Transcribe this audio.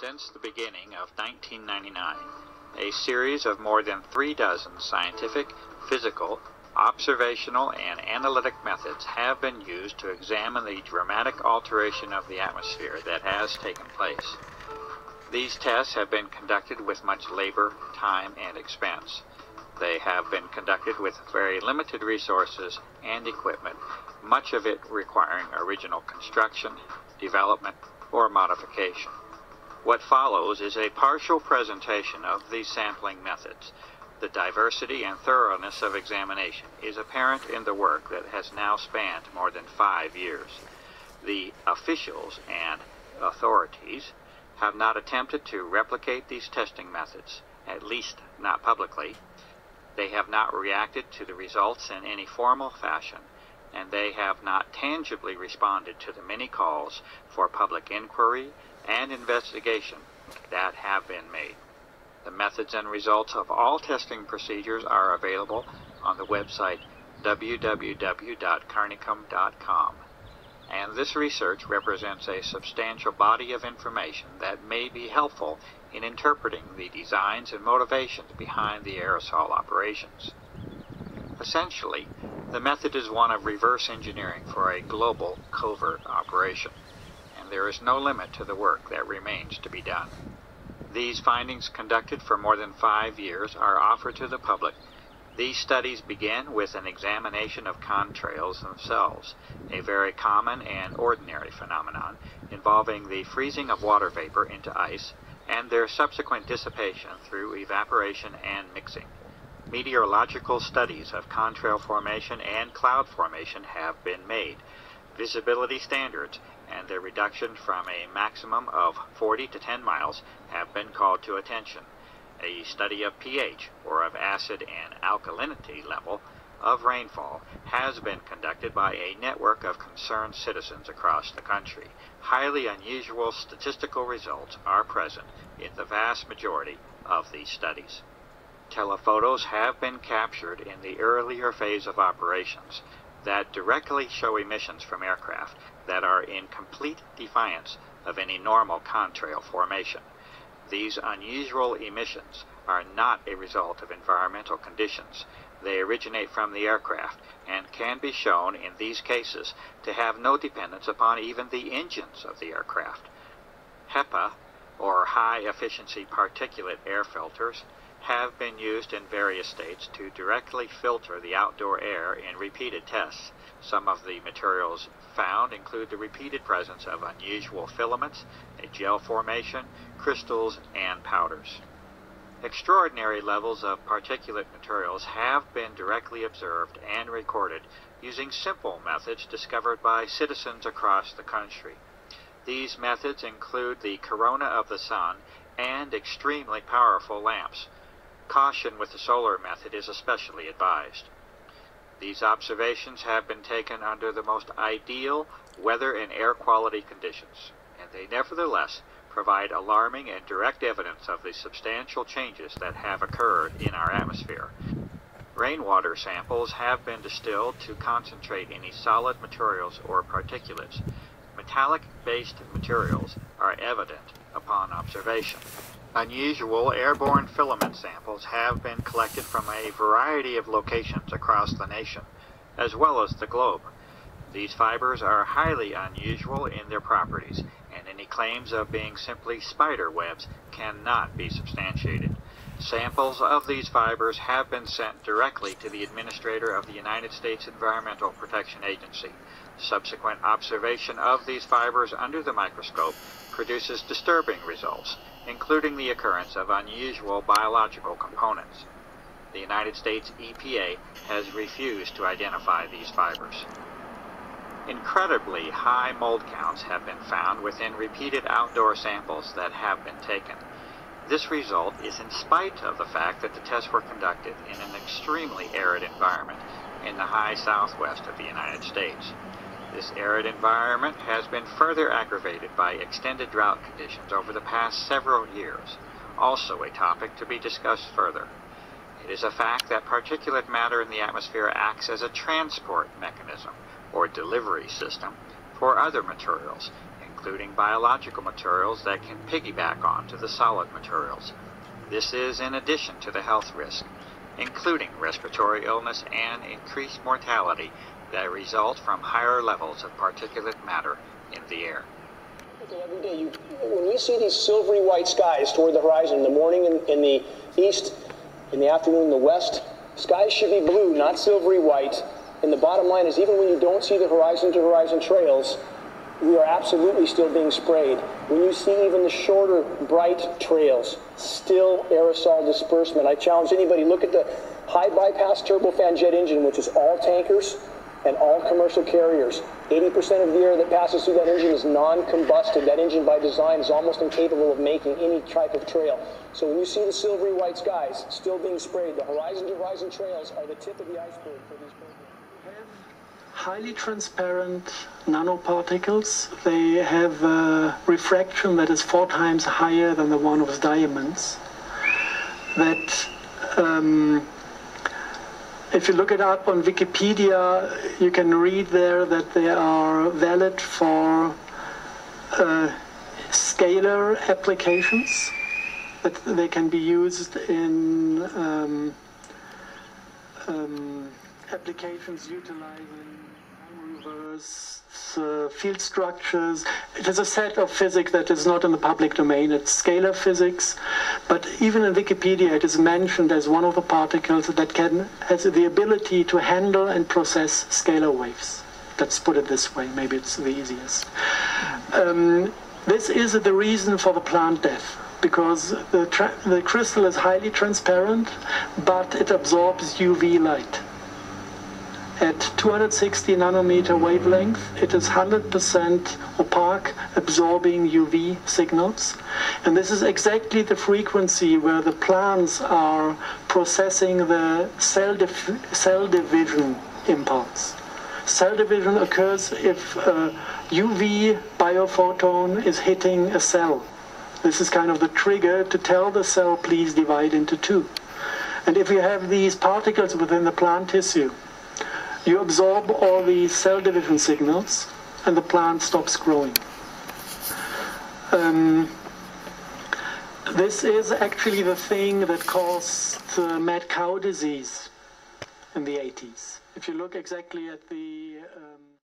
Since the beginning of 1999, a series of more than three dozen scientific, physical, observational, and analytic methods have been used to examine the dramatic alteration of the atmosphere that has taken place. These tests have been conducted with much labor, time, and expense. They have been conducted with very limited resources and equipment, much of it requiring original construction, development, or modification. What follows is a partial presentation of these sampling methods. The diversity and thoroughness of examination is apparent in the work that has now spanned more than five years. The officials and authorities have not attempted to replicate these testing methods, at least not publicly. They have not reacted to the results in any formal fashion, and they have not tangibly responded to the many calls for public inquiry and investigation that have been made. The methods and results of all testing procedures are available on the website www.carnicom.com. And this research represents a substantial body of information that may be helpful in interpreting the designs and motivations behind the aerosol operations. Essentially, the method is one of reverse engineering for a global covert operation and there is no limit to the work that remains to be done. These findings, conducted for more than five years, are offered to the public. These studies begin with an examination of contrails themselves, a very common and ordinary phenomenon involving the freezing of water vapor into ice and their subsequent dissipation through evaporation and mixing. Meteorological studies of contrail formation and cloud formation have been made. Visibility standards and their reduction from a maximum of 40 to 10 miles have been called to attention. A study of pH, or of acid and alkalinity level, of rainfall has been conducted by a network of concerned citizens across the country. Highly unusual statistical results are present in the vast majority of these studies. Telephotos have been captured in the earlier phase of operations that directly show emissions from aircraft that are in complete defiance of any normal contrail formation. These unusual emissions are not a result of environmental conditions. They originate from the aircraft and can be shown in these cases to have no dependence upon even the engines of the aircraft. HEPA, or high efficiency particulate air filters, have been used in various states to directly filter the outdoor air in repeated tests. Some of the materials found include the repeated presence of unusual filaments, a gel formation, crystals, and powders. Extraordinary levels of particulate materials have been directly observed and recorded using simple methods discovered by citizens across the country. These methods include the corona of the sun and extremely powerful lamps. Caution with the solar method is especially advised. These observations have been taken under the most ideal weather and air quality conditions, and they nevertheless provide alarming and direct evidence of the substantial changes that have occurred in our atmosphere. Rainwater samples have been distilled to concentrate any solid materials or particulates. Metallic-based materials are evident upon observation. Unusual airborne filament samples have been collected from a variety of locations across the nation, as well as the globe. These fibers are highly unusual in their properties, and any claims of being simply spider webs cannot be substantiated. Samples of these fibers have been sent directly to the Administrator of the United States Environmental Protection Agency. Subsequent observation of these fibers under the microscope produces disturbing results, including the occurrence of unusual biological components. The United States EPA has refused to identify these fibers. Incredibly high mold counts have been found within repeated outdoor samples that have been taken. This result is in spite of the fact that the tests were conducted in an extremely arid environment in the high southwest of the United States. This arid environment has been further aggravated by extended drought conditions over the past several years, also a topic to be discussed further. It is a fact that particulate matter in the atmosphere acts as a transport mechanism, or delivery system, for other materials, including biological materials that can piggyback onto the solid materials. This is in addition to the health risk, including respiratory illness and increased mortality that result from higher levels of particulate matter in the air. Every day, you, when you see these silvery white skies toward the horizon in the morning in, in the east, in the afternoon in the west, skies should be blue, not silvery white. And the bottom line is, even when you don't see the horizon to horizon trails, we are absolutely still being sprayed. When you see even the shorter, bright trails, still aerosol disbursement. I challenge anybody, look at the high bypass turbofan jet engine, which is all tankers and all commercial carriers. 80% of the air that passes through that engine is non-combusted. That engine by design is almost incapable of making any type of trail. So when you see the silvery white skies still being sprayed, the horizon to horizon trails are the tip of the iceberg for these programs. Highly transparent nanoparticles. They have a refraction that is four times higher than the one of diamonds. That um, if you look it up on Wikipedia, you can read there that they are valid for uh, scalar applications, that they can be used in um, um, applications utilizing uh, field structures. It is a set of physics that is not in the public domain. It's scalar physics, but even in Wikipedia, it is mentioned as one of the particles that can has the ability to handle and process scalar waves. Let's put it this way. Maybe it's the easiest. Um, this is the reason for the plant death because the, the crystal is highly transparent, but it absorbs UV light at 260 nanometer wavelength. It is 100% opaque, absorbing UV signals. And this is exactly the frequency where the plants are processing the cell, cell division impulse. Cell division occurs if a UV biophoton is hitting a cell. This is kind of the trigger to tell the cell, please divide into two. And if you have these particles within the plant tissue, you absorb all the cell division signals and the plant stops growing. Um, this is actually the thing that caused uh, mad cow disease in the 80s. If you look exactly at the